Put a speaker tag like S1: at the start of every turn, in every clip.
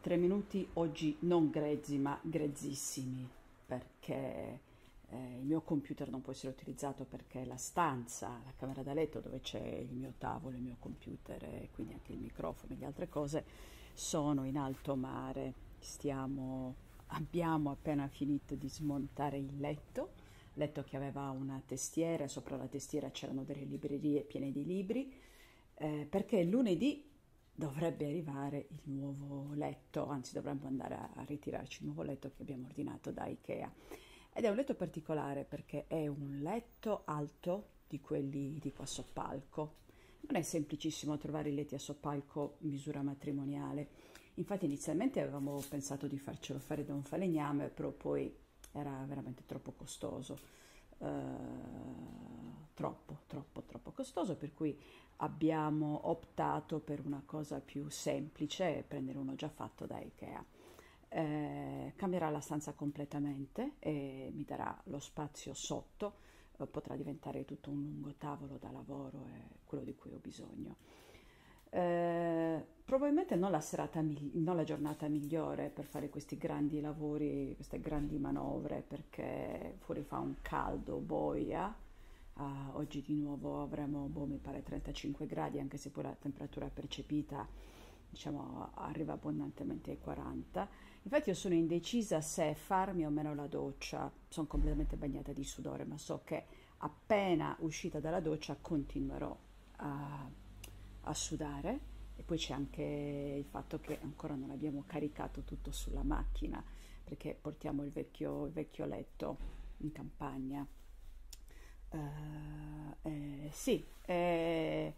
S1: tre minuti oggi non grezzi ma grezzissimi perché eh, il mio computer non può essere utilizzato perché la stanza, la camera da letto dove c'è il mio tavolo, il mio computer e quindi anche il microfono e le altre cose sono in alto mare. Stiamo, abbiamo appena finito di smontare il letto, letto che aveva una testiera, sopra la testiera c'erano delle librerie piene di libri, eh, perché lunedì dovrebbe arrivare il nuovo letto, anzi dovremmo andare a, ritirarci il nuovo letto che abbiamo ordinato da Ikea. Ed è un letto particolare perché è un letto alto di quelli tipo a soppalco. Non è semplicissimo trovare i letti a soppalco misura matrimoniale. Infatti inizialmente avevamo pensato di farcelo fare da un falegname, però poi era veramente troppo costoso. Uh, troppo, troppo, troppo costoso, per cui abbiamo optato per una cosa più semplice, prendere uno già fatto da Ikea. Eh, cambierà la stanza completamente e mi darà lo spazio sotto, eh, potrà diventare tutto un lungo tavolo da lavoro, è quello di cui ho bisogno. Eh, probabilmente non la, serata, non la giornata migliore per fare questi grandi lavori, queste grandi manovre, perché fuori fa un caldo, boia, Uh, oggi di nuovo avremo, boh, mi pare 35 gradi, anche se poi la temperatura percepita diciamo, arriva abbondantemente ai 40. Infatti io sono indecisa se farmi o meno la doccia, sono completamente bagnata di sudore, ma so che appena uscita dalla doccia continuerò a, a sudare. E poi c'è anche il fatto che ancora non abbiamo caricato tutto sulla macchina perché portiamo il vecchio, il vecchio letto in campagna sì, eh,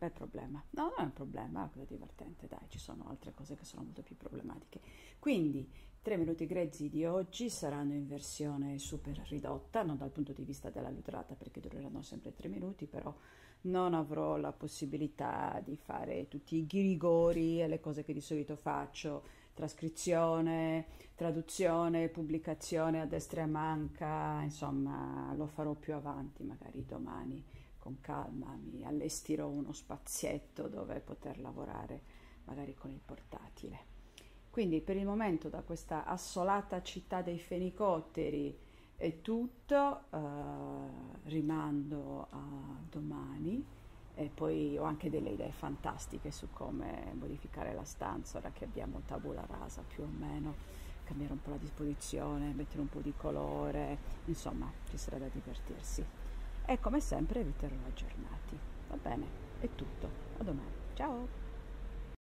S1: bel problema. No, non è un problema, è cosa divertente, dai, ci sono altre cose che sono molto più problematiche. Quindi, tre minuti grezzi di oggi saranno in versione super ridotta, non dal punto di vista della durata, perché dureranno sempre tre minuti, però non avrò la possibilità di fare tutti i ghirigori e le cose che di solito faccio, trascrizione, traduzione, pubblicazione a destra e a manca, insomma lo farò più avanti, magari domani con calma mi allestirò uno spazietto dove poter lavorare magari con il portatile. Quindi per il momento da questa assolata città dei fenicotteri è tutto, uh, rimando a domani e poi ho anche delle idee fantastiche su come modificare la stanza ora che abbiamo tabula rasa più o meno, cambiare un po' la disposizione, mettere un po' di colore, insomma ci sarà da divertirsi. E come sempre vi terrò aggiornati. Va bene, è tutto, a domani, ciao!